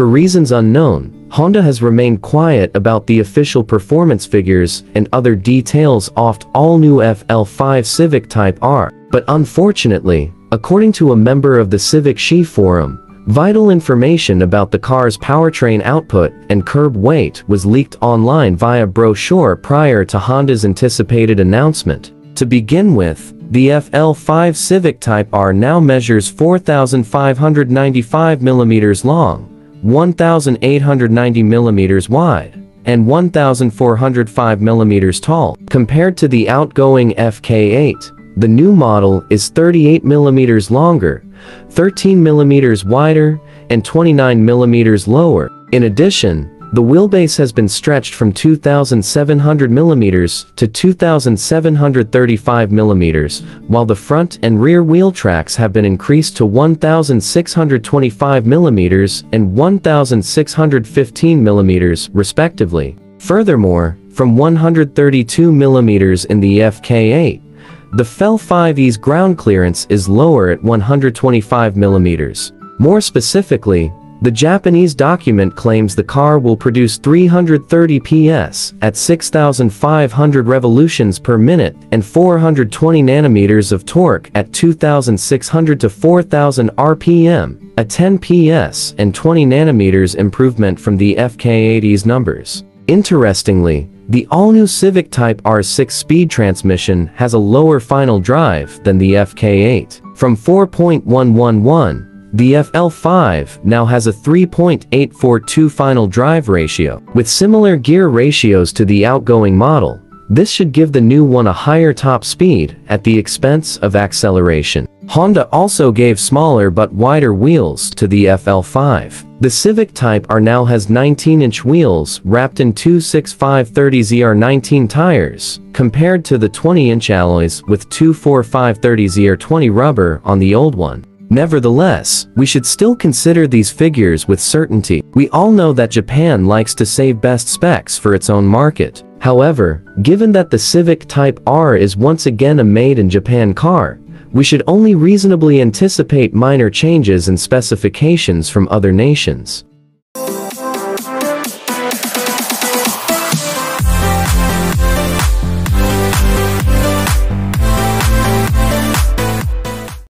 For reasons unknown, Honda has remained quiet about the official performance figures and other details oft all-new FL5 Civic Type R. But unfortunately, according to a member of the Civic She forum, vital information about the car's powertrain output and curb weight was leaked online via brochure prior to Honda's anticipated announcement. To begin with, the FL5 Civic Type R now measures 4,595 millimeters long, 1,890 millimeters wide, and 1,405 millimeters tall. Compared to the outgoing FK8, the new model is 38 millimeters longer, 13 millimeters wider, and 29 millimeters lower. In addition, the wheelbase has been stretched from 2,700 millimeters to 2,735 millimeters, while the front and rear wheel tracks have been increased to 1,625 millimeters and 1,615 millimeters, respectively. Furthermore, from 132 millimeters in the FK8, the FL5's ground clearance is lower at 125 millimeters. More specifically, the Japanese document claims the car will produce 330 PS at 6,500 revolutions per minute and 420 nanometers of torque at 2,600 to 4,000 RPM, a 10 PS and 20 nanometers improvement from the FK8's numbers. Interestingly, the all-new Civic Type R 6-speed transmission has a lower final drive than the FK8. From 4.111 the FL5 now has a 3.842 final drive ratio. With similar gear ratios to the outgoing model, this should give the new one a higher top speed at the expense of acceleration. Honda also gave smaller but wider wheels to the FL5. The Civic Type R now has 19-inch wheels wrapped in two 6.530ZR19 tires, compared to the 20-inch alloys with two 4.530ZR20 rubber on the old one. Nevertheless, we should still consider these figures with certainty. We all know that Japan likes to save best specs for its own market. However, given that the Civic Type R is once again a made-in-Japan car, we should only reasonably anticipate minor changes in specifications from other nations.